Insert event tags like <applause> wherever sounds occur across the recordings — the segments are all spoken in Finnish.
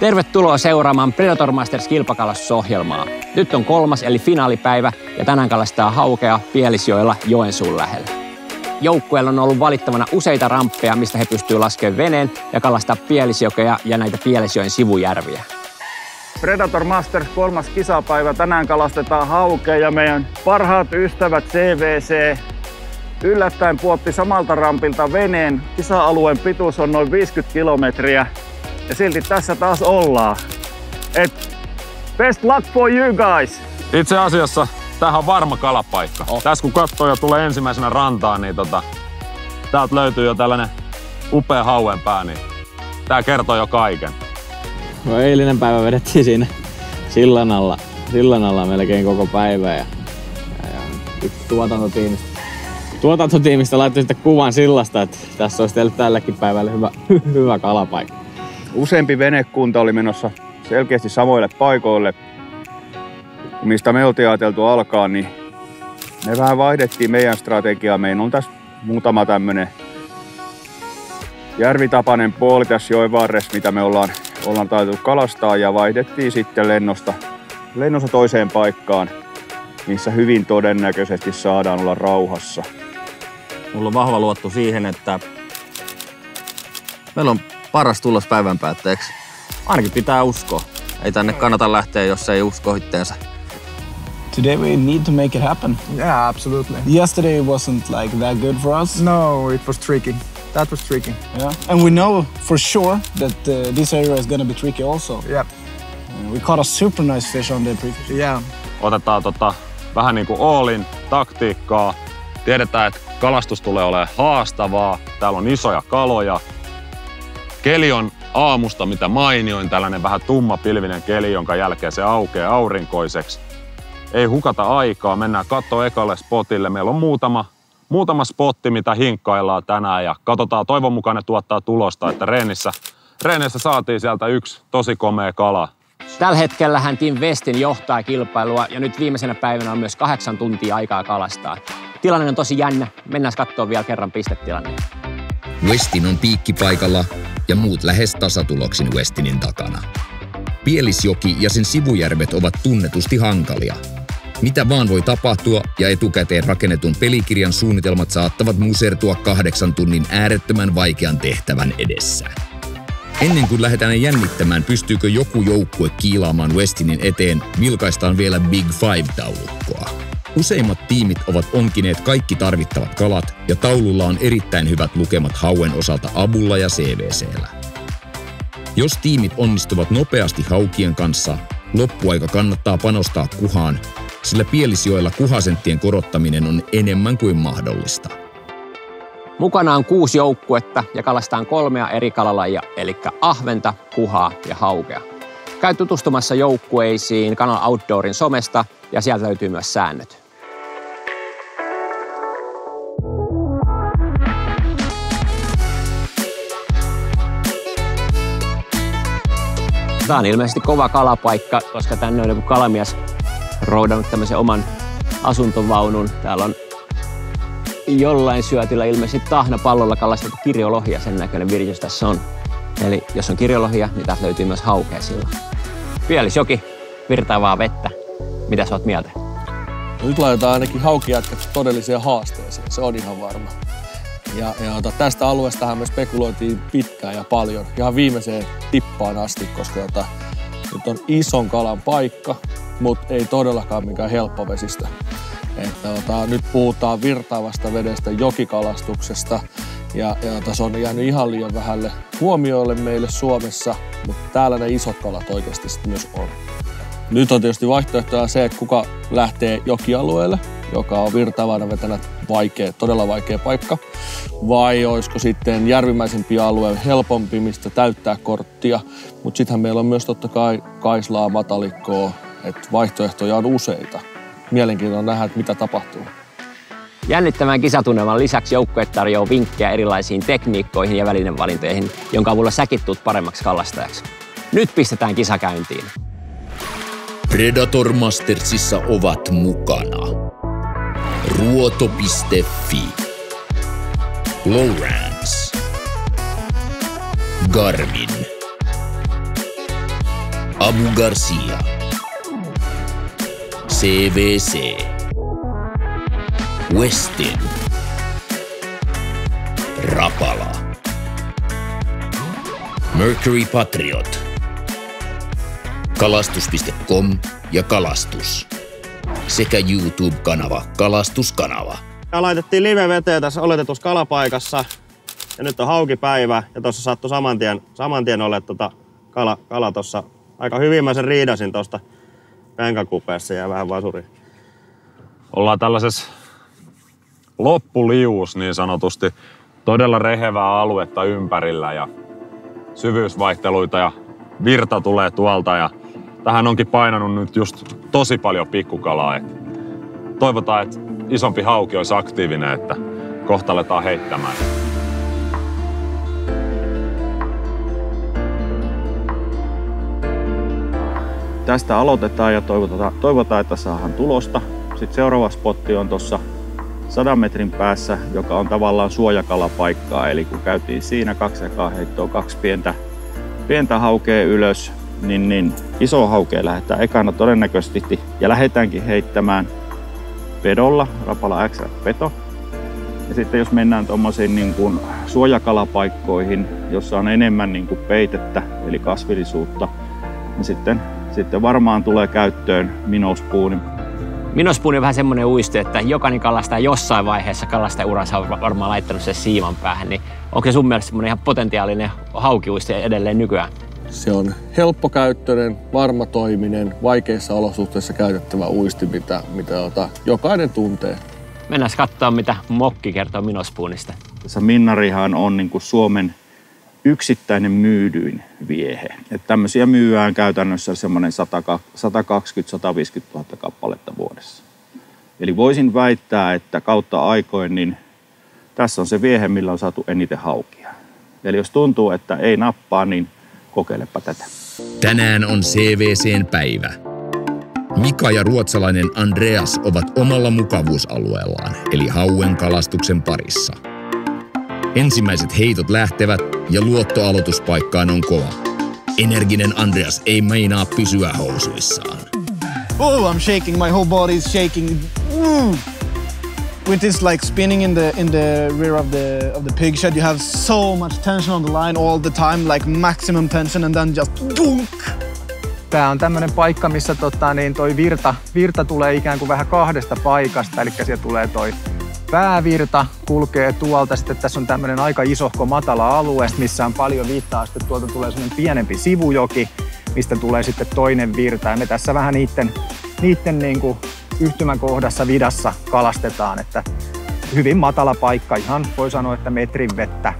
Tervetuloa seuraamaan Predator Masters kilpakalastusohjelmaa. Nyt on kolmas eli finaalipäivä ja tänään kalastaa haukea Pielisjoella Joensuun lähellä. Joukkueella on ollut valittavana useita ramppeja, mistä he pystyvät laskemaan veneen ja kalastaa Pielisjokea ja näitä Pielisjoen sivujärviä. Predator Masters kolmas kisapäivä. Tänään kalastetaan haukea ja meidän parhaat ystävät CVC yllättäen puotti samalta rampilta veneen. Kisa-alueen pituus on noin 50 kilometriä ja silti tässä taas ollaan. Et best luck for you guys! Itse asiassa tämähän on varma kalapaikka. Oh. Tässä kun katsoo ja tulee ensimmäisenä rantaan, niin tota, täältä löytyy jo tällainen upea hauen pää, niin tää kertoo jo kaiken. No eilinen päivä vedettiin siinä sillan alla, sillan alla melkein koko päivä ja, ja, ja tuotantotiimistä, tuotantotiimistä laittoi sitten kuvan sillasta, että tässä olisi teille tällekin päivälle hyvä, <laughs> hyvä kalapaikka. Useampi venekunta oli menossa selkeästi samoille paikoille, mistä me oltiin ajateltu alkaa, niin me vähän vaihdettiin meidän strategiaa. Meillä on tässä muutama tämmönen järvitapainen puoli tässä joen varressa, mitä me ollaan, ollaan taitettu kalastaa ja vaihdettiin sitten lennosta, lennosta toiseen paikkaan, missä hyvin todennäköisesti saadaan olla rauhassa. Mulla on vahva luotto siihen, että meillä on paras tulos päivän päätteeksi. Ainakin pitää uskoa. Ei tänne kannata lähteä, jos ei usko itteensa. Today we need to make it happen. Yeah, absolutely. Yesterday wasn't like that good for us. No, it was tricky. That was tricky. Yeah, and we know for sure that uh, this area is gonna be tricky also. Yep. Uh, we caught a super nice fish on the previous. Yeah. Otetaan tota, vähän niin kuin all-in taktiikkaa. Tiedetään, että kalastus tulee olemaan haastavaa. Täällä on isoja kaloja. Keli on aamusta mitä mainioin, tällainen vähän tumma pilvinen keli, jonka jälkeen se aukeaa aurinkoiseksi. Ei hukata aikaa, mennään katsoa ekalle spotille. Meillä on muutama, muutama spotti, mitä hinkkaillaan tänään ja katsotaan, toivon mukaan ne tuottaa tulosta, että reenissä, reenissä saatiin sieltä yksi tosi komea kala. Tällä hetkellä hän Team Westin johtaa kilpailua ja nyt viimeisenä päivänä on myös kahdeksan tuntia aikaa kalastaa. Tilanne on tosi jännä. Mennään katsoa vielä kerran pistetilanne. Westin on piikkipaikalla ja muut lähes tasatuloksin Westinin takana. Pielisjoki ja sen sivujärvet ovat tunnetusti hankalia. Mitä vaan voi tapahtua ja etukäteen rakennetun pelikirjan suunnitelmat saattavat musertua kahdeksan tunnin äärettömän vaikean tehtävän edessä. Ennen kuin lähdetään jännittämään, pystyykö joku joukkue kiilaamaan Westinin eteen, vilkaistaan vielä Big Five-taulukkoa. Useimmat tiimit ovat onkineet kaikki tarvittavat kalat ja taululla on erittäin hyvät lukemat hauen osalta abulla ja CVCllä. Jos tiimit onnistuvat nopeasti haukien kanssa, loppuaika kannattaa panostaa kuhaan, sillä pielisjoilla kuhasenttien korottaminen on enemmän kuin mahdollista. Mukana on kuusi joukkuetta ja kalastaan kolmea eri kalalajia, eli ahventa, kuhaa ja haukea. Käy tutustumassa joukkueisiin Kanal Outdoorin somesta ja sieltä löytyy myös säännöt. Tämä on ilmeisesti kova kalapaikka, koska tänne on joku kalamies roudannut tämmöisen oman asuntovaunun. Täällä on jollain syötillä ilmeisesti tahnapallolla kalastettu kirjolohia, sen näköinen viritys tässä on. Eli jos on kirjolohia, niin täältä löytyy myös haukea sillä. Pielisjoki, virtaavaa vettä. Mitä sä oot mieltä? No nyt laitetaan ainakin haukijatkat todelliseen haasteeseen, se on ihan varma. Ja, ja ota, tästä alueestahan me spekuloitiin pitkään ja paljon, ihan viimeiseen tippaan asti, koska ota, nyt on ison kalan paikka, mutta ei todellakaan mikään helppo vesistä. Että, ota, nyt puhutaan virtaavasta vedestä, jokikalastuksesta, ja, ja ota, se on jäänyt ihan liian vähälle huomioille meille Suomessa, mutta täällä ne isot kalat oikeasti myös on. Nyt on tietysti vaihtoehtoja se, että kuka lähtee jokialueelle, joka on virtaavana vetänä vaikea, todella vaikea paikka, vai olisiko sitten järvimäisempi alue helpompi, mistä täyttää korttia. Mutta sittenhän meillä on myös totta kai kaislaa, matalikkoa, että vaihtoehtoja on useita. Mielenkiintoista nähdä, että mitä tapahtuu. Jännittävän kisatunnelman lisäksi joukkue tarjoaa vinkkejä erilaisiin tekniikkoihin ja välinevalintoihin, jonka avulla säkin tulet paremmaksi kalastajaksi. Nyt pistetään kisa käyntiin. Predator Mastersissa ovat mukana Ruoto.fi Lowrance Garmin Abu Garcia. CVC. Westin. Rapala. Mercury Patriot. Kalastus.com ja Kalastus. Sekä YouTube-kanava Kalastuskanava. Ja laitettiin live veteen tässä oletetussa kalapaikassa. Ja nyt on haukipäivä ja tuossa sattui saman tien, saman tien ole tota kala, kala tuossa. Aika hyvin mä sen riidasin tuosta penkakupeessa ja vähän vasuri. Ollaan tällaisessa loppuliuus niin sanotusti. Todella rehevää aluetta ympärillä ja syvyysvaihteluita ja virta tulee tuolta ja tähän onkin painanut nyt just tosi paljon pikkukalaa. Et toivotaan, että isompi hauki olisi aktiivinen, että kohta aletaan heittämään. Tästä aloitetaan ja toivotaan, toivotaan että saadaan tulosta. Sitten seuraava spotti on tuossa 100 metrin päässä, joka on tavallaan suojakalapaikkaa. Eli kun käytiin siinä kaksi ekaa heittoa, kaksi pientä, pientä haukea ylös, niin, niin iso haukea lähdetään ekana todennäköisesti ja lähdetäänkin heittämään pedolla, rapala X peto. Ja sitten jos mennään tuommoisiin niin suojakalapaikkoihin, jossa on enemmän niin kuin peitettä, eli kasvillisuutta, niin sitten, sitten varmaan tulee käyttöön minospuuni. Minospuuni on vähän semmoinen uisto, että jokainen kalastaa jossain vaiheessa kalastajuransa on varmaan laittanut sen siiman päähän, niin onko se sun mielestä semmoinen ihan potentiaalinen haukiuisto edelleen nykyään? Se on helppokäyttöinen, varmatoiminen, vaikeissa olosuhteissa käytettävä uisti, mitä, mitä ota, jokainen tuntee. Mennään katsoa, mitä Mokki kertoo Minospuunista. Tässä Minnarihan on niin kuin Suomen yksittäinen myydyin viehe. Että tämmöisiä myyään käytännössä semmoinen 120-150 000 kappaletta vuodessa. Eli voisin väittää, että kautta aikoin niin tässä on se viehe, millä on saatu eniten haukia. Eli jos tuntuu, että ei nappaa, niin kokeilepa tätä. Tänään on CVCn päivä. Mika ja ruotsalainen Andreas ovat omalla mukavuusalueellaan, eli hauen kalastuksen parissa. Ensimmäiset heitot lähtevät ja luotto aloituspaikkaan on kova. Energinen Andreas ei meinaa pysyä housuissaan. Oh, I'm shaking. My whole body is shaking. Mm. With this like spinning in the in the rear of the of the pig shed, you have so much tension on the line all the time, like maximum tension, and then just dunk. Tämä on tämmöinen paikka, missä tota, niin toi virta, virta tulee ikään kuin vähän kahdesta paikasta. Eli siellä tulee toi päävirta, kulkee tuolta. Sitten tässä on tämmöinen aika isohko matala alue, missä on paljon viittaa. Sitten tuolta tulee semmoinen pienempi sivujoki, mistä tulee sitten toinen virta. Ja me tässä vähän niiden, niiden niin kuin yhtymäkohdassa vidassa kalastetaan. Että hyvin matala paikka, ihan voi sanoa, että metrin vettä.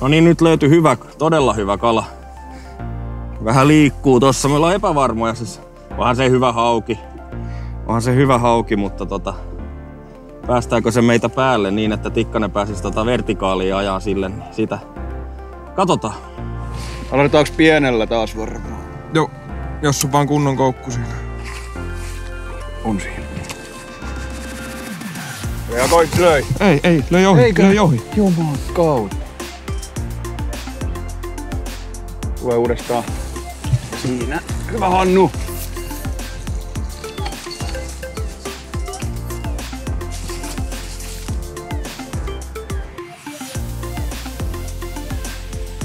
No niin, nyt löytyi hyvä, todella hyvä kala. Vähän liikkuu tossa. Me ollaan epävarmoja siis. Onhan se hyvä hauki. Onhan se hyvä hauki, mutta tota, päästäänkö se meitä päälle niin, että Tikkanen pääsisi tota vertikaaliin ajaa sille, niin sitä katsotaan. Aloitetaanko pienellä taas varmaan? Joo, jos on vaan kunnon koukku siinä. On siinä. Reagoi, löi. Ei, ei, löi ohi, Eikö? löi ohi. Juman kautta. Tule uudestaan. Siinä. Hyvä Hannu.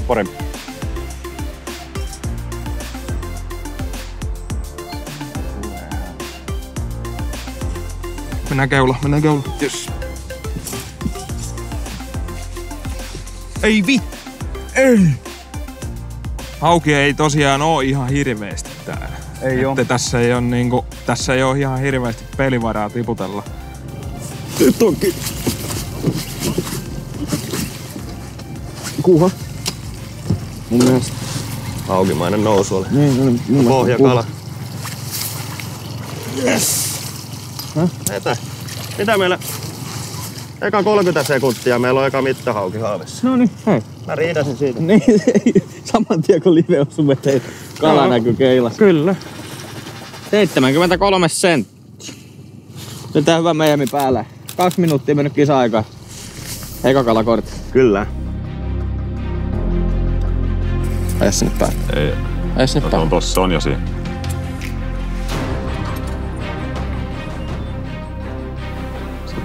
Parempi. Mennään keula, mennään keula. Yes. Ei vi... Ei! Hauki ei tosiaan oo ihan hirveesti täällä. Ei oo. Tässä ei oo niinku, tässä ei oo ihan hirveästi pelivaraa tiputella. Nyt onkin. Kuha. Mun mielestä haukimainen nousu oli. Niin, niin, Pohjakala. Yes! Etä. Mitä meillä? Eka 30 sekuntia meillä on eka mittahauki haavissa. No niin, hei. Mä riidasin siitä. Niin, <laughs> saman tien kun live osui veteen, kala Joo. näkyy keilassa. Kyllä. 73 senttiä. Nyt tää hyvä meijämi päällä. Kaksi minuuttia mennyt kisa-aikaa. Eka kalakortti. Kyllä. Aja sinne päälle. Ei, Aja sinne päälle. on tossa, on jo siinä.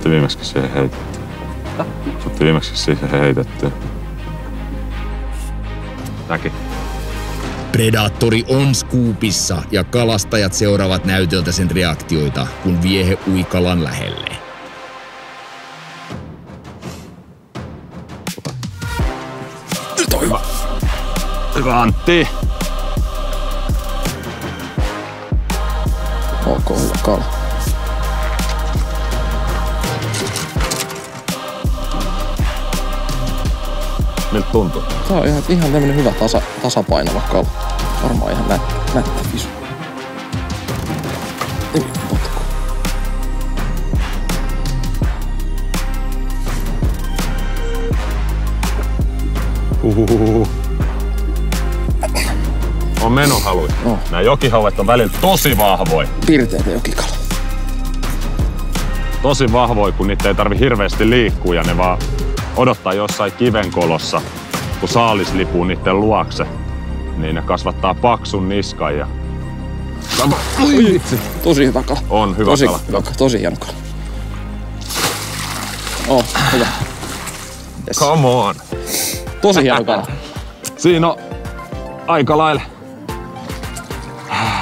Sut viimeksi siihen heitetty. Sut viimeksi siihen heitetty. Tämäkin. Predaattori on skuupissa ja kalastajat seuraavat näytöltä sen reaktioita, kun viehe ui kalan lähelle. Nyt on hyvä. Hyvä Antti. Ok, hyvä kala. Miltä tuntuu? Tää on ihan, ihan tämmönen hyvä tasa, tasapainava kala. Varmaan ihan nätti, nätti visu. Potku. Uhuhuhu. On menohalu. Oh. Nämä jokihauet on välillä tosi vahvoja. Pirteitä jokikala. Tosi vahvoja, kun niitä ei tarvi hirveästi liikkua ja ne vaan odottaa jossain kivenkolossa, kun saalis lipuu niiden luokse. Niin ne kasvattaa paksun niskan ja Oi vitsi. Tosi hyvä kala. on hyvä tosi kala. hyvä. Tosi hieno kala. Oh, hyvä. Yes. Come on. Tosi hieno kala. <laughs> Siinä on aika lailla.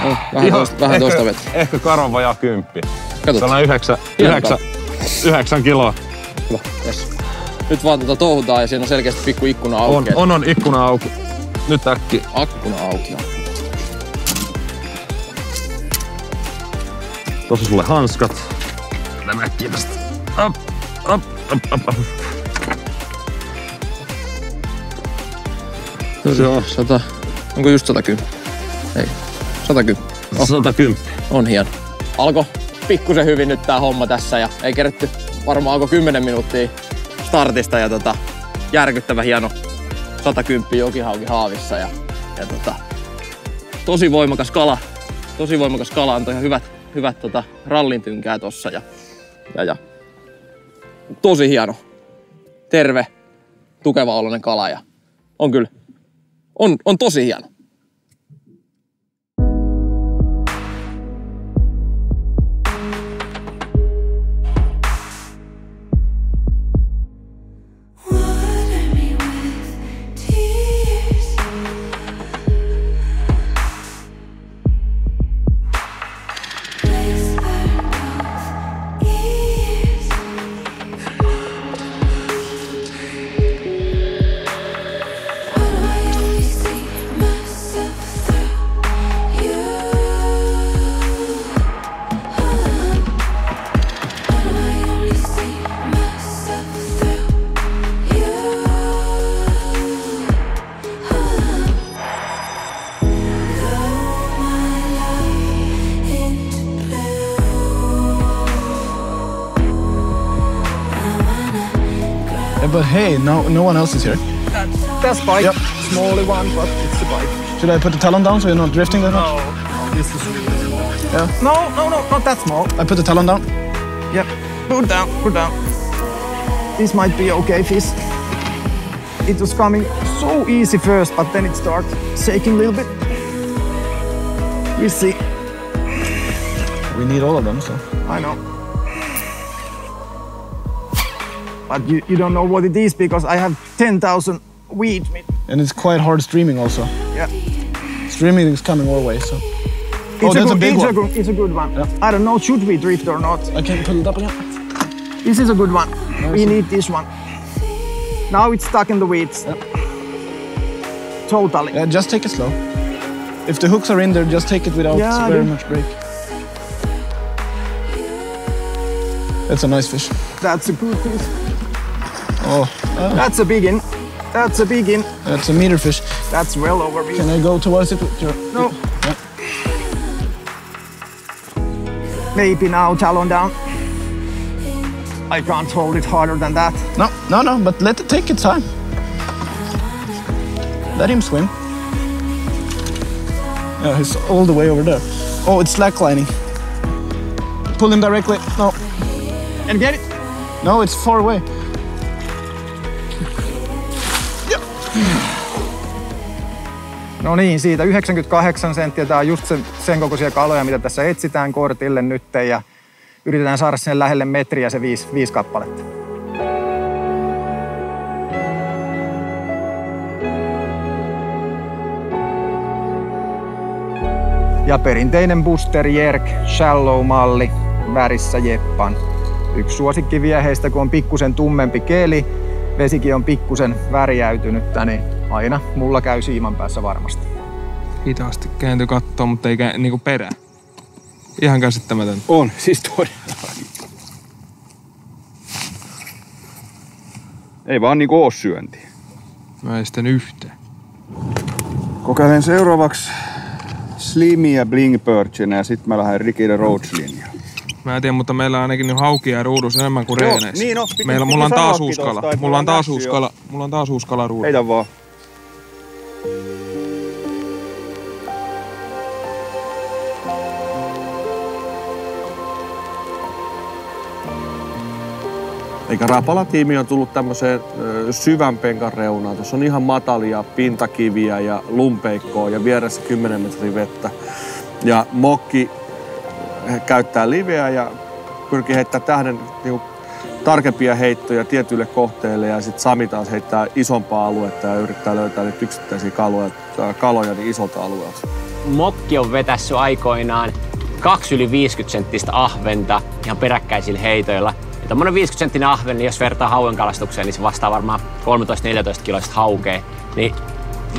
Oh, vähän, Ihan- toista, vähän ehkä, toista vettä. Ehkä karon vajaa kymppi. Katsotaan. Sellainen yhdeksän, yhdeksän, yhdeksän kiloa. Hyvä. Yes. Nyt vaan tota touhutaan ja siinä on selkeästi pikku ikkuna auki. On, on, on ikkuna auki. Nyt äkki. Akkuna auki on. Tossa sulle hanskat. Nämä äkkiä tästä. Up, up, up, up, up. Joo, sata. Onko just 110? Ei. 110. Oh. 110. On hieno. Alko pikkusen hyvin nyt tää homma tässä ja ei kerätty varmaan alkoi 10 minuuttia startista ja tota, järkyttävä hieno 110 jokihauki haavissa ja, ja tota, tosi voimakas kala. Tosi voimakas kala antoi ihan hyvät, hyvät tota, rallin tynkää tossa ja, ja, ja tosi hieno, terve, tukeva oloinen kala ja on kyllä, on, on tosi hieno. One else is here. That's bike. Yep. Smaller one, but it's a bike. Should I put the talon down so you're not drifting that much? No, this is Yeah. No, no, no, not that small. I put the talon down. Yep. Put down, put down. This might be okay fish. It was coming so easy first, but then it started shaking a little bit. We'll see. We need all of them, so. I know. But you, you don't know what it is because I have 10,000 wheat. And it's quite hard streaming also. Yeah. Streaming is coming our way, so. It's, oh, a, that's a, good, big it's, one. a good, it's a good one. Yeah. I don't know, should we drift or not? I can pull it up again. This is a good one. I we need this one. Now it's stuck in the weeds. Yeah. Totally. Yeah, just take it slow. If the hooks are in there, just take it without Yeah, very much break. That's a nice fish. That's a good fish. Oh, ah, That's a big in. That's a big in. that's a meter fish. That's well over me. Can I go towards it with your... No. Yeah. Maybe now talon down. I can't hold it harder than that. No, no, no, but let it take its time. Let him swim. Yeah, he's all the way over there. Oh, it's slacklining. Pull him directly. No, And get it. no, it's far away. No niin, siitä 98 senttiä. Tää on just sen, sen kokoisia kaloja, mitä tässä etsitään kortille nyt. Ja yritetään saada sinne lähelle metriä se viisi, viisi kappaletta. Ja perinteinen Buster Jerk Shallow-malli värissä Jeppan. Yksi suosikkivieheistä, kun on pikkusen tummempi keli, vesikin on pikkusen väriäytynyttä, niin aina mulla käy siiman päässä varmasti. Hitaasti kääntyi kattoo, mutta ei niinku perään. Ihan käsittämätön. On, siis todella. Ei vaan niinku oo syöntiä. Mä en sitten yhtään. Kokeilen seuraavaksi Slimia Bling Birchinä ja sitten mä lähden Ricky the Roads linjaan. Mä en tiedä, mutta meillä on ainakin nyt haukia ruudussa enemmän kuin Joo, reeneissä. niin on. Piti- meillä, piti mulla on taas sanoakin uusi kala. tosta, että Mulla on mulla on taas nähty uusi jo. kala. Mulla on taas uusi kala ruudussa. Heitä vaan. Eikä Rapala-tiimi on tullut tämmöiseen syvän penkan reunaan. Tuossa on ihan matalia pintakiviä ja lumpeikkoa ja vieressä 10 metrin vettä. Ja Mokki käyttää liveä ja pyrkii heittämään tähden niinku, tarkempia heittoja tietyille kohteille ja sitten Sami taas heittää isompaa aluetta ja yrittää löytää niitä yksittäisiä kaloja, kaloja niin isolta alueelta. Mokki on vetässyt aikoinaan kaksi yli 50 senttistä ahventa ihan peräkkäisillä heitoilla. Ja tommonen 50 senttinen ahven, niin jos vertaa hauen kalastukseen, niin se vastaa varmaan 13-14 kiloista haukea. Niin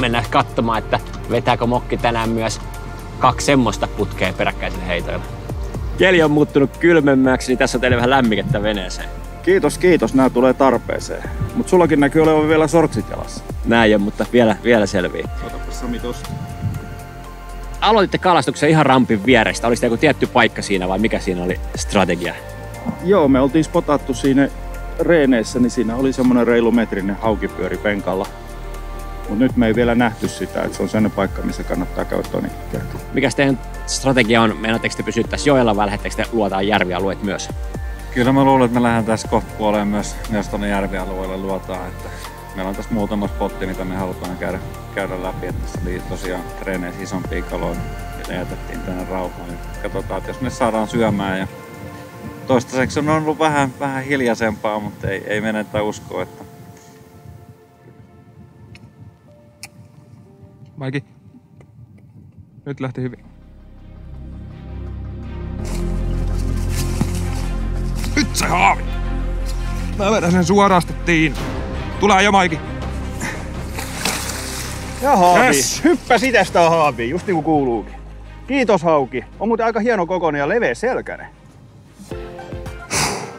mennään katsomaan, että vetääkö Mokki tänään myös kaksi semmoista putkea peräkkäisillä heitoilla. Keli on muuttunut kylmemmäksi, niin tässä on teille vähän lämmikettä veneeseen. Kiitos, kiitos. Nämä tulee tarpeeseen. Mutta sullakin näkyy olevan vielä sortsit jalassa. Näin on, mutta vielä, vielä selvii. Otapas Sami tosta. Aloititte kalastuksen ihan rampin vierestä. Oliko joku tietty paikka siinä vai mikä siinä oli strategia? Joo, me oltiin spotattu siinä reeneissä, niin siinä oli semmonen reilu metrinen haukipyöri penkalla. Mutta nyt me ei vielä nähty sitä, että se on sellainen paikka, missä kannattaa käydä tonikkeet. Mikä teidän strategia on? Meinaatteko te pysyä tässä joella vai lähdettekö te luotaan järvialueet myös? Kyllä mä luulen, että me lähdetään tässä kohta puoleen myös, myös tuonne järvialueelle luotaan. Että meillä on tässä muutama spotti, mitä me halutaan käydä, käydä läpi. Että tässä oli tosiaan treeneissä isompia kaloja ja ne jätettiin tänne rauhaan. Katsotaan, että jos me saadaan syömään ja toistaiseksi on ollut vähän, vähän hiljaisempaa, mutta ei, ei menetä uskoa, että Maiki. Nyt lähti hyvin. Nyt se haavi! Mä vedän sen suoraan sitten tiin. Tulee jo Maiki. Ja haavi. Yes. Hyppäsi tästä haaviin, just niin kuin kuuluukin. Kiitos hauki. On muuten aika hieno kokoinen ja leveä selkäinen.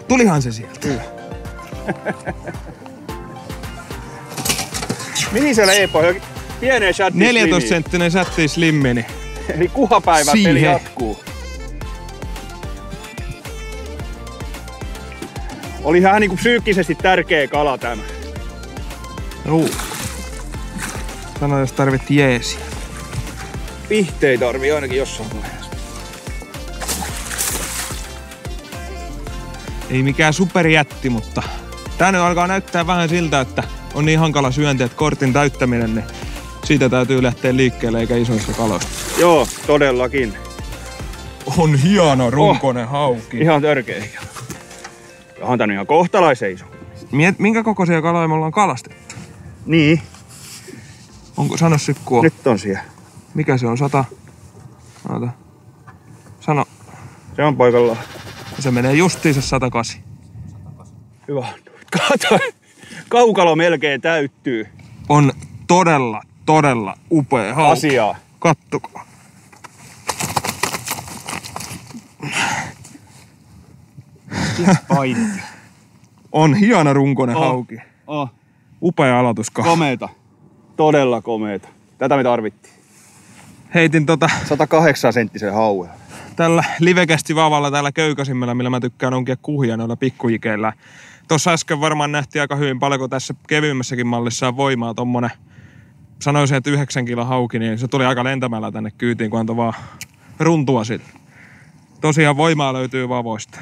Tulihan se sieltä. Kyllä. <laughs> Mihin se leipoi? Jokin pieneen shatti 14 senttinen sätti slimmini. Eli kuhapäivä peli jatkuu. Oli ihan niinku psyykkisesti tärkeä kala tämä. Juu. Sano, jos tarvit jeesi. Pihtei tarvii ainakin jossain vaiheessa. Ei mikään superjätti, mutta tää nyt alkaa näyttää vähän siltä, että on niin hankala syönti, että kortin täyttäminen, niin siitä täytyy lähteä liikkeelle eikä isoista kaloista. Joo, todellakin. On hieno runkonen oh. hauki. Ihan törkeä. Onhan tää nyt ihan kohtalaisen iso. Miet, minkä kokoisia kaloja me ollaan kalastettu? Niin. Onko, sano Sykkuo. Nyt on siellä. Mikä se on? Sata? Oota. Sano. Se on paikallaan. Se menee justiinsa 108. Hyvä. Kato, kaukalo melkein täyttyy. On todella, todella upea hauki. Asiaa. Kattokaa. Painit. On hieno runkonen Oh. hauki. Oh. Upea aloituska. Komeeta. Todella komeeta. Tätä me tarvittiin. Heitin tota 108 senttisen hauen. Tällä livekästi vavalla täällä köykäsimmällä, millä mä tykkään onkia kuhia noilla pikkujikeillä. Tuossa äsken varmaan nähtiin aika hyvin paljon, kun tässä kevyimmässäkin mallissa on voimaa tommonen, sanoisin, että 9 kilo hauki, niin se tuli aika lentämällä tänne kyytiin, kun antoi vaan runtua sille. Tosiaan voimaa löytyy vavoista.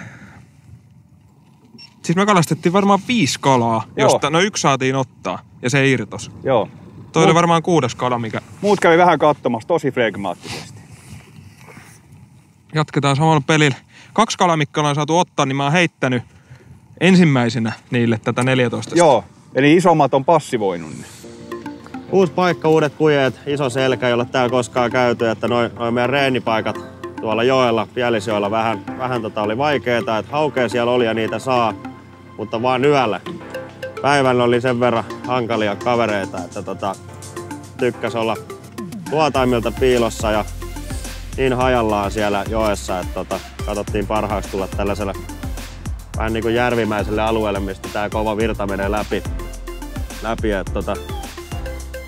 Siis me kalastettiin varmaan viisi kalaa, Joo. josta no yksi saatiin ottaa ja se irtos. Joo. Toi oli Mut- varmaan kuudes kala, mikä Muut kävi vähän katsomassa tosi flegmaattisesti. Jatketaan samalla pelillä. kaksi kalamikkalaa on saatu ottaa, niin mä oon heittänyt ensimmäisenä niille tätä 14. Joo, eli isommat on passivoinut ne. Uusi paikka, uudet kujeet, iso selkä, jolla täällä koskaan käyty, että noin noi meidän reenipaikat tuolla joella, Pielisjoella vähän, vähän tota oli vaikeeta, että haukea siellä oli ja niitä saa, mutta vaan yöllä. Päivällä oli sen verran hankalia kavereita, että tota, tykkäs olla luotaimilta piilossa ja niin hajallaan siellä joessa, että tota, katsottiin parhaaksi tulla tällaiselle vähän niin kuin järvimäiselle alueelle, mistä tämä kova virta menee läpi. läpi että tota,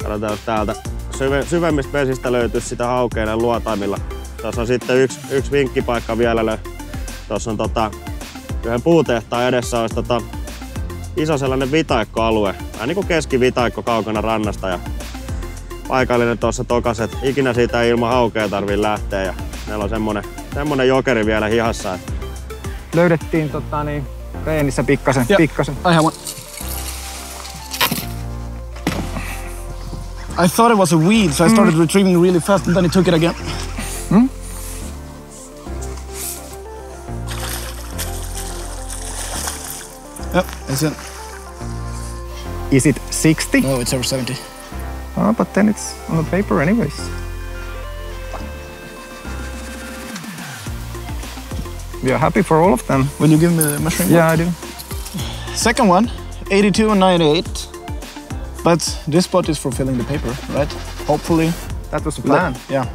katsotaan, jos täältä syve, syvemmistä vesistä löytyy sitä haukeinen luotaimilla. Tuossa on sitten yksi, yksi vinkkipaikka vielä. Tuossa on tota, yhden puutehtaan edessä olisi tota, iso sellainen vitaikkoalue. Vähän niin kuin keskivitaikko kaukana rannasta. Ja paikallinen tuossa tokas, että ikinä siitä ei ilman haukea tarvii lähteä. Ja meillä on semmonen, semmonen jokeri vielä hihassa. Että Löydettiin tota, niin, reenissä pikkasen. Yeah. pikkasen. I have one. I thought it was a weed, so I started retrieving really fast, and then he took it again. Yep, it's in. Is it 60? No, it's over 70. Oh, but then it's on the paper anyways. We are happy for all of them. Will you give me the measuring? Yeah, I do. Second one, 82 and 98. But this spot is for filling the paper, right? Hopefully. That was the plan. Yeah.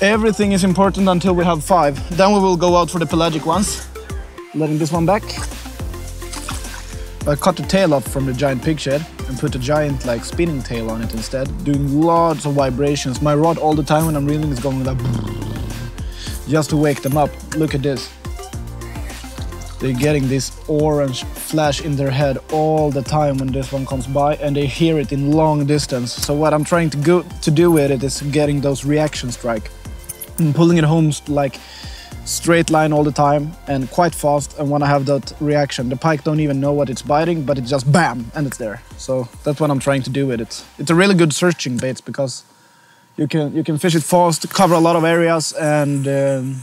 Everything is important until we have five. Then we will go out for the pelagic ones. Letting this one back. I cut the tail off from the giant pig shed and put a giant like spinning tail on it instead, doing lots of vibrations. My rod all the time when I'm reeling is going like just to wake them up. Look at this. They're getting this orange flash in their head all the time when this one comes by, and they hear it in long distance. So what I'm trying to go to do with it is getting those reaction strike, and pulling it home like straight line all the time and quite fast. And when I have that reaction, the pike don't even know what it's biting, but it's just bam, and it's there. So that's what I'm trying to do with it. It's a really good searching bait because you can you can fish it fast, cover a lot of areas, and um,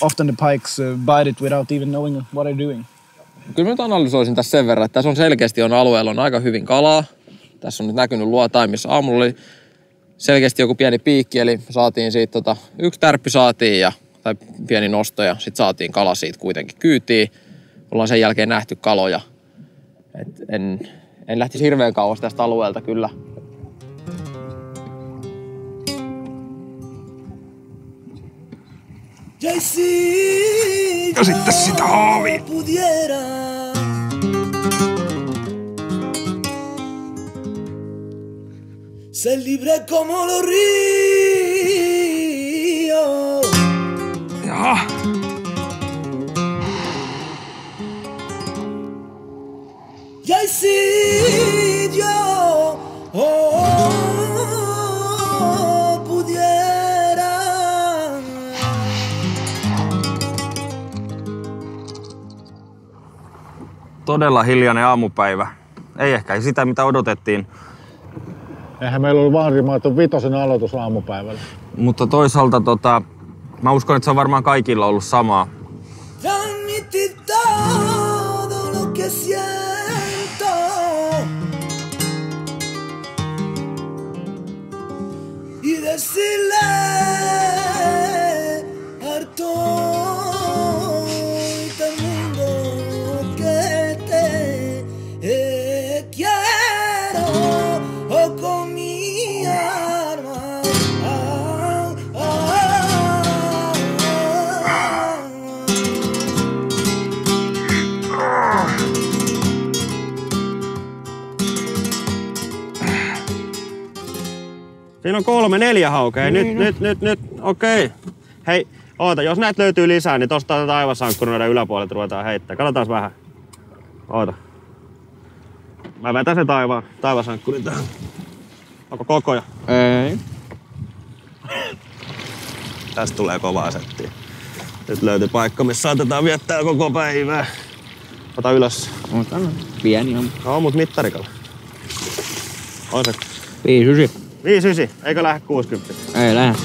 often the pikes uh, bite it without even knowing what they're doing. Kyllä mä nyt analysoisin tässä sen verran, että tässä on selkeästi on alueella on aika hyvin kalaa. Tässä on nyt näkynyt luotaimissa. Aamulla oli selkeästi joku pieni piikki, eli saatiin siitä tota, yksi tärppi saatiin ja, tai pieni nosto ja sitten saatiin kala siitä kuitenkin kyytiin. Ollaan sen jälkeen nähty kaloja. Et en, en lähtisi hirveän kauas tästä alueelta kyllä. Ja sitten sitä haavia. Ser libre como los ríos. Hay sitio oh, pudiera todella hiljainen aamupäivä. Ei ehkä sitä, mitä odotettiin. Eihän meillä ollut Vaarimaaton vitosen aloitus aamupäivällä. Mutta toisaalta tota, mä uskon, että se on varmaan kaikilla ollut samaa. decirle Siinä on kolme, neljä haukea. Nyt, nyt, nyt, nyt, okei. Hei, oota, jos näitä löytyy lisää, niin tosta taivasankkuroiden yläpuolelta ruvetaan heittää. Katsotaan vähän. Oota. Mä vetän sen taiva, taivasankkurin tähän. Onko koko jo? Ei. <laughs> Tästä tulee kovaa settiä. Nyt löytyy paikka, missä saatetaan viettää koko päivää. Ota ylös. Ota no. Pieni on. No, mut mittarikalla. On se. Viisi ysi. 59, eikö lähde 60? Ei lähde.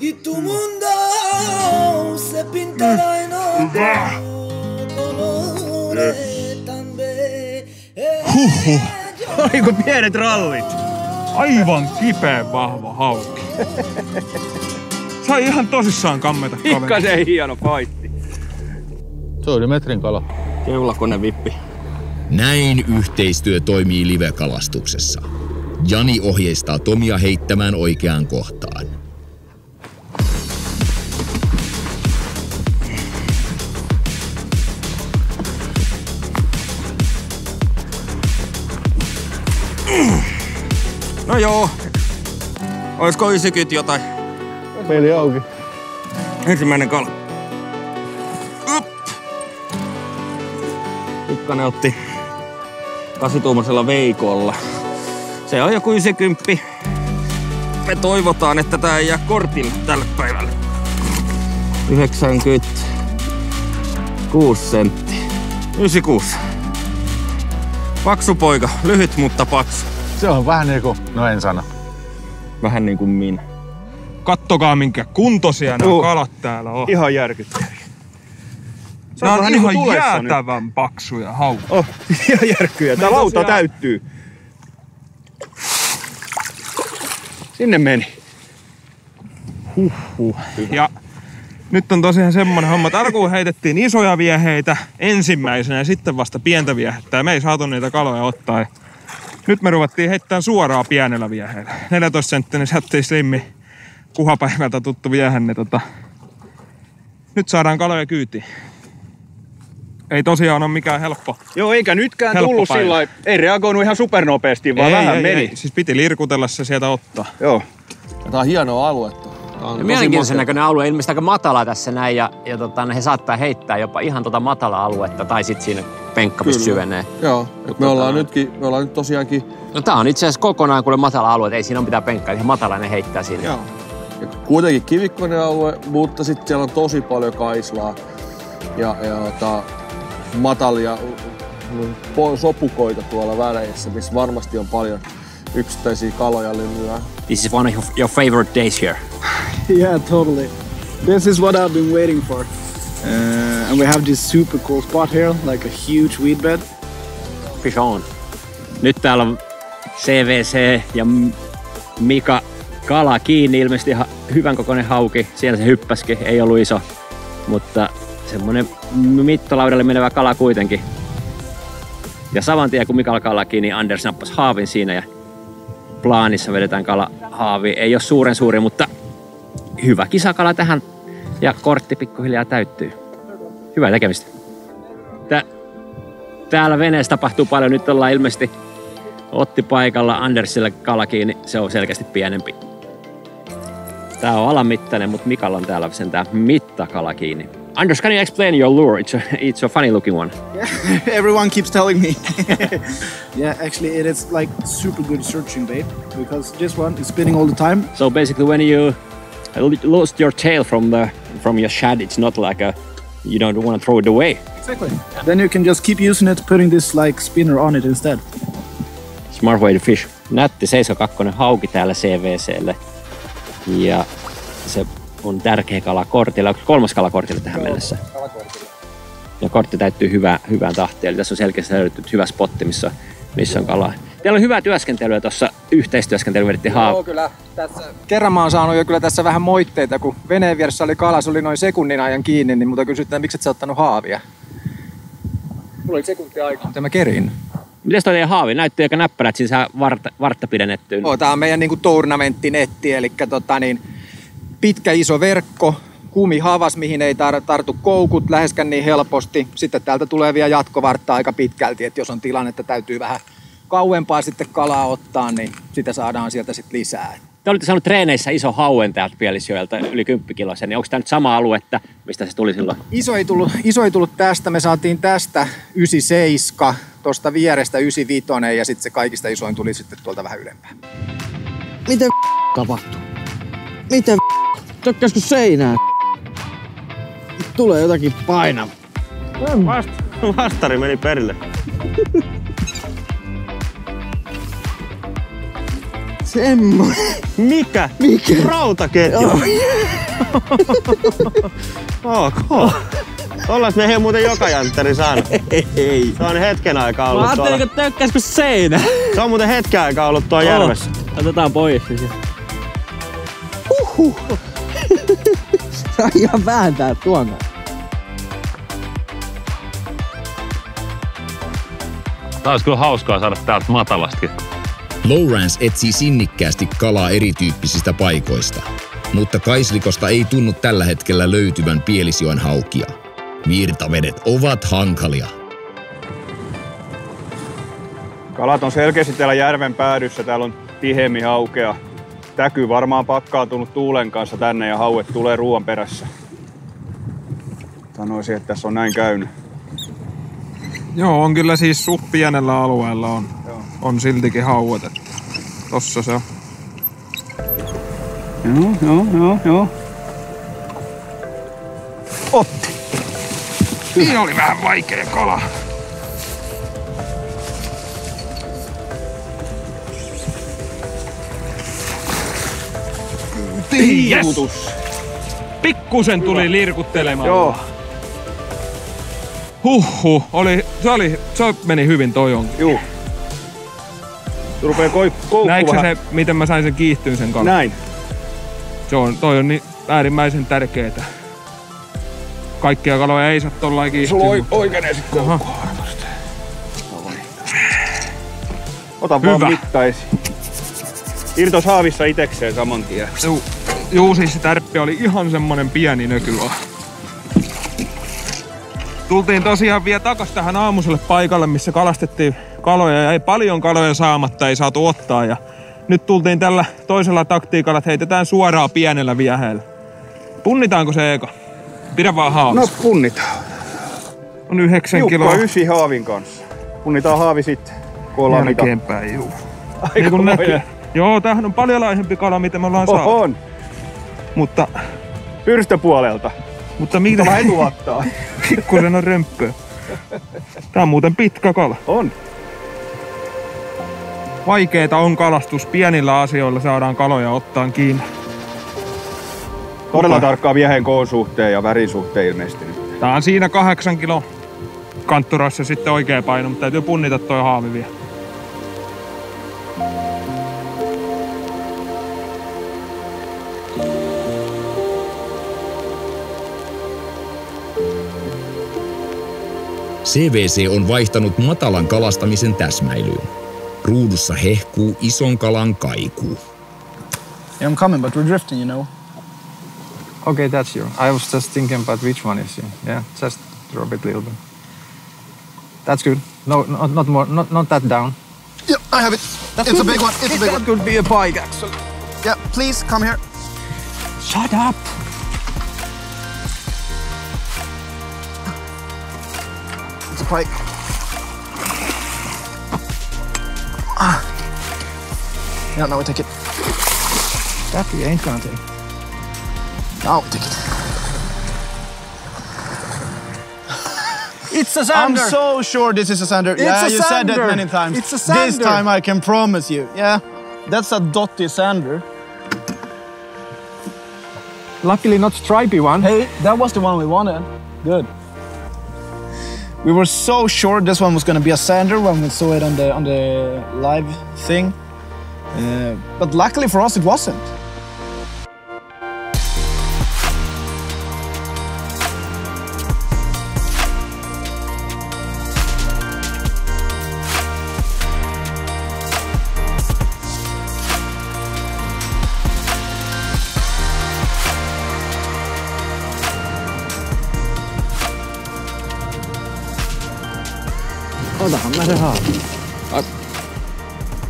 Y tu mundo se pintará en otro colores tan Huhhuh. Oliko pienet rallit? Aivan kipeä vahva hauki. Sai ihan tosissaan kammeta kaveri. Pikkasen hieno fight. Se oli metrin kala. Keulakone vippi. Näin yhteistyö toimii livekalastuksessa. Jani ohjeistaa Tomia heittämään oikeaan kohtaan. No joo. Oisko 90 jotain? Peli auki. Ensimmäinen kala. Up. Pikkanen otti kasituumaisella veikolla. Se on joku 90. Me toivotaan, että tää ei jää kortille tälle päivälle. 96 sentti. 96. Paksu poika. Lyhyt, mutta paksu. Se on vähän niinku, no en sano. Vähän niin kuin minä. Kattokaa minkä kuntoisia nämä Uh. kalat täällä on. Ihan järkyttäviä. Se on Nämä on ihan niinku tulessa jäätävän paksuja haukkuja. Oh, <laughs> ihan järkkyjä. Tää lauta tosiaan- täyttyy. Sinne meni. Huhhuh. Ja nyt on tosiaan semmonen homma, että alkuun heitettiin isoja vieheitä ensimmäisenä ja sitten vasta pientä viehettä ja me ei saatu niitä kaloja ottaa. Nyt me ruvettiin heittämään suoraan pienellä vieheellä. 14 senttinen Sätti Slimmi kuhapäivältä tuttu viehän, niin tota, nyt saadaan kaloja kyytiin. Ei tosiaan ole mikään helppo. Joo, eikä nytkään Helppo tullut päivä. sillä lailla- ei reagoinut ihan supernopeasti, vaan ei, vähän ei, meni. Ei. Siis piti lirkutella se sieltä ottaa. Joo. Tää on hienoa aluetta. On mielenkiintoisen näköinen alue, ilmeisesti aika matala tässä näin, ja, ja tota, he saattaa heittää jopa ihan tota matala aluetta, tai sitten siinä penkka syvenee. Joo, et me ollaan nytkin, me ollaan nyt tosiaankin No tää on itse asiassa kokonaan kuule matala alue, ei siinä ole mitään penkkaa, ihan matala ne heittää siinä. Joo. Ja kuitenkin kivikkoinen alue, mutta sitten siellä on tosi paljon kaislaa ja, ja ota, matalia mm, po- sopukoita tuolla väleissä, missä varmasti on paljon yksittäisiä kaloja lymyä. This is one of your, favorite days here. <laughs> yeah, totally. This is what I've been waiting for. Uh, and we have this super cool spot here, like a huge weed bed. Fish on. Nyt täällä on CVC ja Mika kala kiinni, ilmeisesti ihan hyvän kokoinen hauki. Siellä se hyppäski, ei ollut iso, mutta semmonen mittolaudalle menevä kala kuitenkin. Ja saman tien kun Mika alkaa kiinni, Anders nappasi haavin siinä ja plaanissa vedetään kala haavi. Ei ole suuren suuri, mutta hyvä kisakala tähän ja kortti pikkuhiljaa täyttyy. Hyvää tekemistä. Tää, täällä veneessä tapahtuu paljon. Nyt ollaan ilmeisesti otti paikalla Andersille kala kiinni. Se on selkeästi pienempi. Tää on alamittainen, mutta Mikalla on täällä sentään mittakala kiinni. Anders, can you explain your lure? It's a, it's a funny looking one. Yeah, <laughs> Everyone keeps telling me. <laughs> yeah, actually, it is like super good searching bait because this one is spinning all the time. So basically, when you lost your tail from the from your shad, it's not like a you don't want to throw it away. Exactly. Then you can just keep using it, putting this like spinner on it instead. Smart way to fish. Nätti 72 hauki täällä CVClle. Ja se on tärkeä kala kortilla. Onko kolmas kala kortilla tähän mennessä? Ja kortti täyttyy hyvää, hyvään tahtiin. Eli tässä on selkeästi löydetty hyvä spotti, missä, missä on kalaa. Teillä on hyvää työskentelyä tuossa, yhteistyöskentelyä vedettiin Joo, haav. kyllä. Tässä. Kerran mä oon saanut jo kyllä tässä vähän moitteita, kun veneen vieressä oli kala, se oli noin sekunnin ajan kiinni, niin mutta kysytään, miksi et sä ottanut haavia? Mulla oli sekunti aikaa. Mitä mä kerin? Miten toi haavi? Näytti aika näppärät, siis vartta, vartta pidennettyä. Joo, tää on meidän niinku tournamenttinetti, eli tota niin, pitkä iso verkko, kumihavas, mihin ei tar- tartu koukut läheskään niin helposti. Sitten täältä tulee vielä jatkovartta aika pitkälti, että jos on tilanne, että täytyy vähän kauempaa sitten kalaa ottaa, niin sitä saadaan sieltä sitten lisää. Te olitte saanut treeneissä iso hauen täältä Pielisjoelta yli 10 kilosen, niin onko tämä nyt sama aluetta, mistä se tuli silloin? Iso ei, tullut, iso ei tullut tästä, me saatiin tästä 97, tuosta vierestä 95 ja sitten se kaikista isoin tuli sitten tuolta vähän ylempää. Miten tapahtuu? Miten Tökkäskö seinään? Tulee jotakin painaa. Vast, vastari meni perille. <laughs> Semmoinen. Mikä? Mikä? Rautaketju. <laughs> ok. Ollaan me ei muuten joka jantteri saanut. <laughs> Ei. Se on hetken aikaa ollut Mä ajattelin, tuolla. että tökkäskö seinä. Se on muuten hetken aikaa ollut tuolla Oh. järvessä. Otetaan pois siis. Huhhuh. Saa <laughs> ihan vääntää tuon. Tää olisi kyllä hauskaa saada täältä matalastakin. Lowrance etsii sinnikkäästi kalaa erityyppisistä paikoista, mutta Kaislikosta ei tunnu tällä hetkellä löytyvän Pielisjoen haukia. Virtavedet ovat hankalia. Kalat on selkeästi täällä järven päädyssä. Täällä on tiheämmin haukea. Täky varmaan pakkautunut tuulen kanssa tänne ja hauet tulee ruoan perässä. Sanoisin, että tässä on näin käynyt. Joo, on kyllä siis suht pienellä alueella on, on siltikin hauet. Tossa se on. Joo, joo, joo, joo. Otti. Siinä oli vähän vaikea kala. Tiivutus. Pikkusen tuli lirkuttelemaan. Joo. Huhhuh, oli, se, oli, se meni hyvin toi on. Juu. Se rupeaa koi, koukku vähän. se, miten mä sain sen kiihtyyn sen kalan? Näin. Se on, toi on niin äärimmäisen tärkeetä. Kaikkia kaloja ei saa tollain kiihtyä. Sulla mutta- oikeenee sit koukku. Ota vaan Hyvä. mitta esiin. Irtos haavissa itekseen saman tien. Juu, juu siis se tärppi oli ihan semmonen pieni nöky vaan. Tultiin tosiaan vielä takas tähän aamuselle paikalle, missä kalastettiin kaloja ja ei paljon kaloja saamatta, ei saatu ottaa. Ja nyt tultiin tällä toisella taktiikalla, että heitetään suoraan pienellä vieheellä. Punnitaanko se Eka? Pidä vaan haavissa. No punnitaan. On yhdeksän Tiukka kiloa. ysi haavin kanssa. Punnitaan haavi sitten, kun ollaan. Jälkeenpäin, juu. Aika Niin kuin näkyy. Joo, tämähän on paljon laihempi kala, mitä me ollaan saatu. on. Mutta, Pyrstöpuolelta. mutta mitä? Tämä etuvattaa. Pikkusen <laughs> on römppöä. Tää on muuten pitkä kala. On. Vaikeeta on kalastus. Pienillä asioilla saadaan kaloja ottaa kiinni. Todella Mutta- tarkkaa vieheen koon suhteen ja värin suhteen ilmeisesti. Tää on siinä kahdeksan kilo kantturassa sitten oikea paino, mutta täytyy punnita toi haavi vielä. CVC on vaihtanut matalan kalastamisen täsmäilyyn. Ruudussa hehkuu ison kalan kaikuu. Yeah, I'm coming, but we're drifting, you know. Okay, that's you. I was just thinking about which one is you. Yeah, just drop it a little bit. That's good. No, not, not more, not, not that down. Yeah, I have it. it's a big one. It's a big that one. could be a pike, actually. Yeah, please come here. Shut up! It's a pike. Ah. Yeah, now we take it. That we ain't gonna take. Now we take it. It's a I'm so sure this is a sander. It's yeah, a you said that many times. It's a sander. This time I can promise you. Yeah, that's a dotty sander. Luckily not stripy one. Hey, that was the one we wanted. Good. We were so sure this one was going to be a sander when we saw it on the on the live thing, uh, but luckily for us, it wasn't.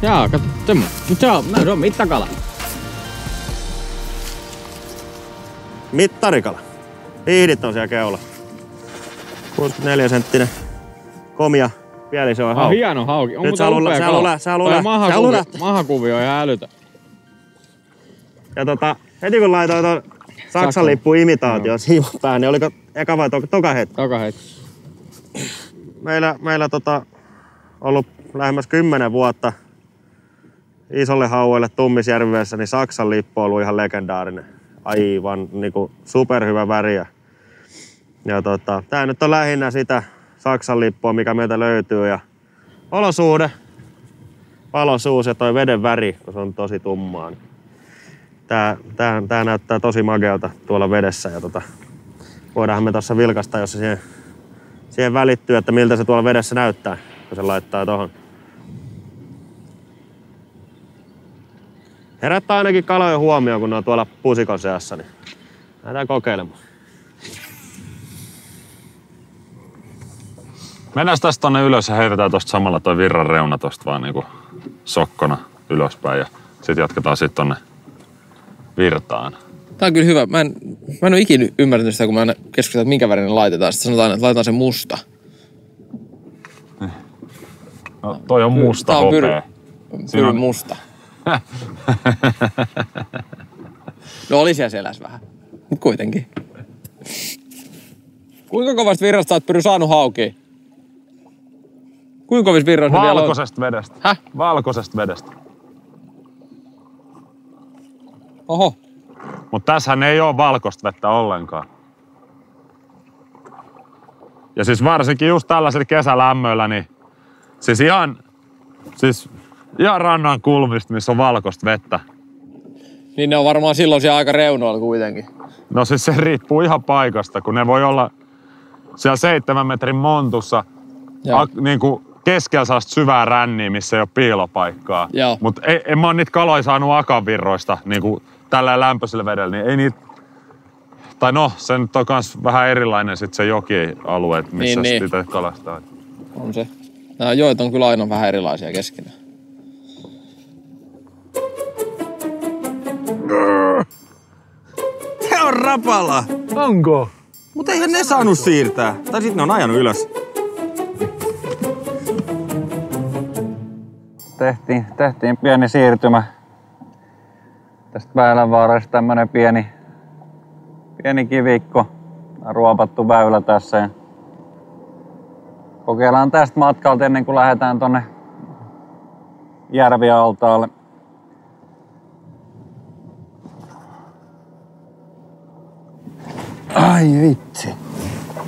Jaa, kato, semmo. Mut se on, se on mittakala. Mittarikala. Pihdit on siellä keula. 64 senttinen komia pieli se on Ah, hauki. hieno hauki. On Nyt se haluaa- kala. haluaa se haluaa lähteä. mahakuvio on ihan älytön. Ja tota, heti kun laitoin ton Saksan lippu imitaation siivan päähän, niin oliko eka vai to, toka hetki? Toka hetki. Meillä, meillä tota, ollut lähemmäs 10 vuotta isolle hauelle Tummisjärvessä, niin Saksan lippu on ollut ihan legendaarinen. Aivan niinku superhyvä väri. Ja, tota, tää nyt on lähinnä sitä Saksan lippua, mikä meiltä löytyy. Ja olosuhde, valosuus ja toi veden väri, kun se on tosi tummaa. Niin tää, tää, tää näyttää tosi makealta tuolla vedessä. Ja tota, voidaanhan me tuossa vilkasta, jos se siihen, siihen välittyy, että miltä se tuolla vedessä näyttää, kun se laittaa tohon. Herättää ainakin kalojen huomioon, kun ne on tuolla pusikon seassa, niin lähdetään kokeilemaan. Mennään tästä tonne ylös ja heitetään tosta samalla toi virran reuna tosta vaan niinku sokkona ylöspäin ja sit jatketaan sit tonne virtaan. Tää on kyllä hyvä. Mä en, mä en ole ikinä ymmärtänyt sitä, kun mä aina keskustellaan, että minkä värinen laitetaan. Sitten sanotaan, että laitetaan se musta. No, toi on musta Tää on pyry- hopea. Pyry on musta. No oli siellä seläs vähän. Mut kuitenkin. Kuinka kovasta virrasta oot Pyry saanut haukia? Kuinka kovista vielä on? Valkoisesta vedestä. Häh? Valkoisesta vedestä. Oho. Mutta tässähän ei ole valkoista vettä ollenkaan. Ja siis varsinkin just tällaisilla kesälämmöillä, niin siis ihan, siis ihan rannan kulmista, missä on valkoista vettä. Niin ne on varmaan silloin siellä aika reunoilla kuitenkin. No siis se riippuu ihan paikasta, kun ne voi olla siellä seitsemän metrin montussa a, niin kuin keskellä sellaista syvää ränniä, missä ei ole piilopaikkaa. Mutta en mä oon niitä kaloja saanut akavirroista niin kuin tällä lämpöisellä vedellä, niin ei niitä... Tai no, se nyt on kans vähän erilainen sit se jokialue, missä Niin, niin, niin. sitä kalastaa. On se. Nämä joet on kyllä aina vähän erilaisia keskenään. On rapala! Onko? Mutta eihän ne saanut siirtää. Tai sitten ne on ajanut ylös. tehtiin, tehtiin pieni siirtymä tästä Väylänvaarasta tämmönen pieni, pieni kivikko, ruopattu väylä tässä. Ja kokeillaan tästä matkalta ennen kuin lähdetään tonne järvialtaalle. Ai vitsi.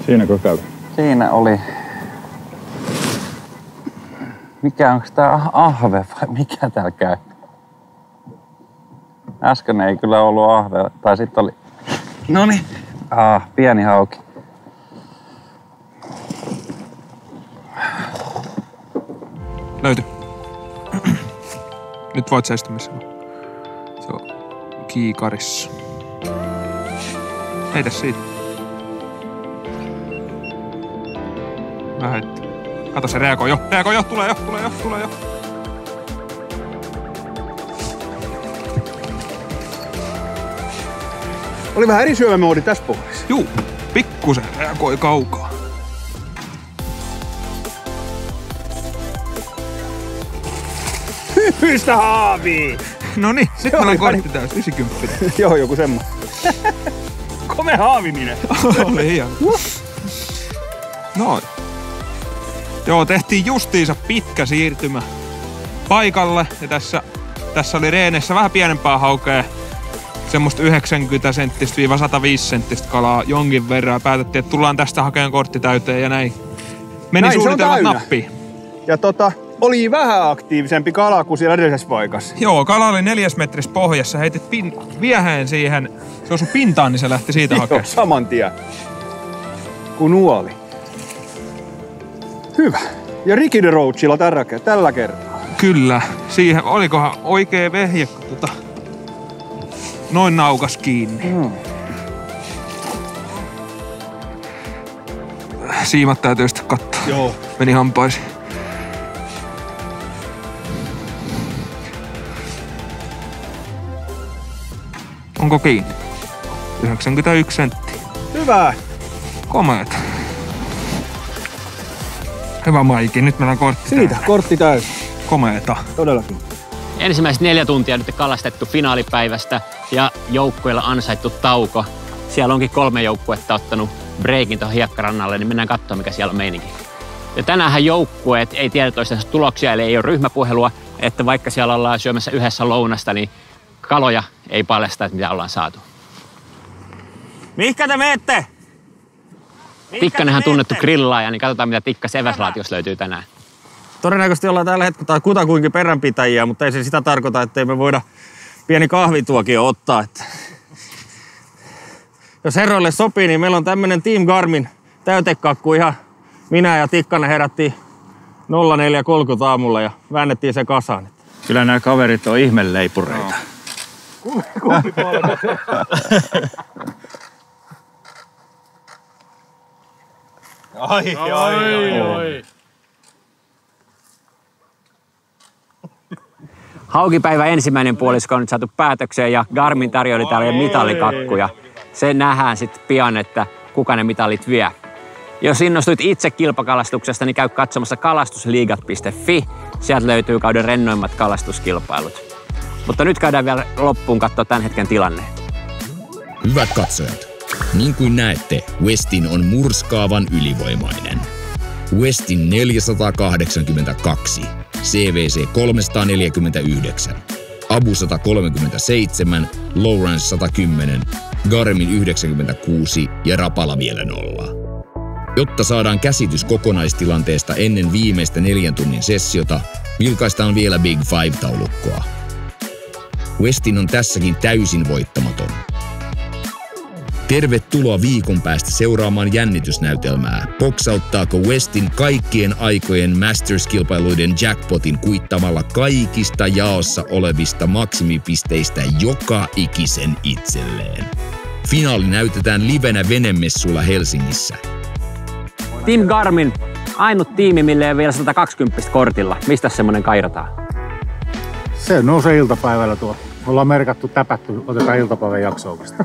Siinäkö käy? Siinä oli... Mikä onko tää ahve vai mikä täällä käy? Äsken ei kyllä ollut ahve, tai sitten oli... Noni. Ah, pieni hauki. Löyty. Nyt voit seistä missä vaan. Se on kiikarissa. Heitä siitä. Mä heittää. Kato se reagoi jo. Reagoi jo. Tulee jo. Tulee jo. Tulee jo. Oli vähän eri syömämoodi tässä pohjassa. Juu. Pikkusen reagoi kaukaa. Hypystä haaviin! No niin, nyt meillä on kortti täys. 90. Joo, joku semmoinen. <laughs> Kome haaviminen. Oli hieno. Noin. Joo, tehtiin justiinsa pitkä siirtymä paikalle. Ja tässä, tässä oli reeneissä vähän pienempää haukea. Semmoista 90 senttistä 105 senttistä kalaa jonkin verran. Päätettiin, että tullaan tästä hakemaan kortti täyteen ja näin. Meni Näin suunnitelmat nappiin. Ja tota, oli vähän aktiivisempi kala kuin siellä edellisessä paikassa. Joo, kala oli neljäs metrissä pohjassa. Heitit pin, vieheen siihen. Se osui pintaan, niin se lähti siitä hakemaan. Joo, saman tien. Kun nuoli. Hyvä. Ja Ricky de Roachilla tällä, kertaa. Kyllä. Siihen olikohan oikea vehje, kun tota, noin naukas kiinni. Hmm. Siimat täytyy sitten katsoa. Joo. Meni hampaisi. Onko kiinni? 91 senttiä. Hyvä. Komeet. Hyvä Maiki, nyt meillä on kortti Siitä, täynnä. kortti täysi. Komeeta. Todellakin. Ensimmäiset neljä tuntia nyt kalastettu finaalipäivästä ja joukkueilla ansaittu tauko. Siellä onkin kolme joukkuetta ottanut breikin tuohon hiekkarannalle, niin mennään katsomaan, mikä siellä on meininki. Ja tänäänhän joukkueet ei tiedä toistensa tuloksia, eli ei ole ryhmäpuhelua, että vaikka siellä ollaan syömässä yhdessä lounasta, niin kaloja ei paljasta, että mitä ollaan saatu. Mihinkä te menette? Tikkanenhan on tunnettu grillaaja, niin katsotaan mitä Tikkas eväslaatiossa löytyy tänään. Todennäköisesti ollaan tällä hetkellä kutakuinkin peränpitäjiä, mutta ei se sitä tarkoita, että me voida pieni kahvituokio ottaa. Että jos herroille sopii, niin meillä on tämmönen Team Garmin täytekakku ihan minä ja Tikkanen herättiin 04.30 aamulla ja väännettiin se kasaan. Kyllä nämä kaverit on ihmeleipureita. <laughs> Ai, ai, ai, ai. Haukipäivä ensimmäinen puolisko on nyt saatu päätökseen ja Garmin tarjoili täällä mitallikakkuja. Se nähdään sitten pian, että kuka ne mitalit vie. Jos innostuit itse kilpakalastuksesta, niin käy katsomassa kalastusliigat.fi. Sieltä löytyy kauden rennoimmat kalastuskilpailut. Mutta nyt käydään vielä loppuun katsoa tämän hetken tilanne. Hyvät katsojat, niin kuin näette, Westin on murskaavan ylivoimainen. Westin 482, CVC 349, Abu 137, Lawrence 110, Garmin 96 ja Rapala vielä nolla. Jotta saadaan käsitys kokonaistilanteesta ennen viimeistä neljän tunnin sessiota, vilkaistaan vielä Big Five-taulukkoa. Westin on tässäkin täysin voittamaton. Tervetuloa viikon päästä seuraamaan jännitysnäytelmää. Boksauttaako Westin kaikkien aikojen Masters-kilpailuiden jackpotin kuittamalla kaikista jaossa olevista maksimipisteistä joka ikisen itselleen. Finaali näytetään livenä venemessulla Helsingissä. Team Garmin, ainut tiimi, mille ei vielä 120 kortilla. Mistä semmonen kairataan? Se nousee iltapäivällä tuo. Me ollaan merkattu, täpätty, otetaan iltapäivän jaksoa vasta.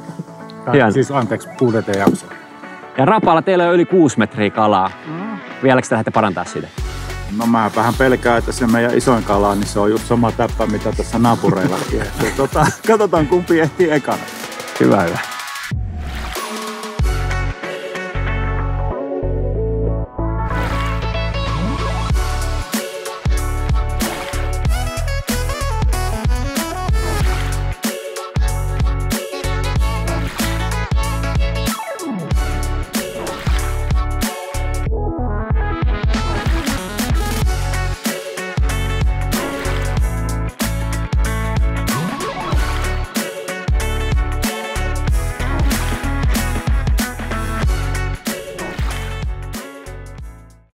Hieno. Siis anteeksi, kuudenteen jakso. Ja Rapala, teillä on yli 6 metriä kalaa. Vieläkö te lähdette parantaa sitä? No mä vähän pelkään, että se meidän isoin kala, niin se on just sama täppä, mitä tässä naapureillakin. <laughs> Tota, katsotaan kumpi ehtii ekana. Hyvä, hyvä.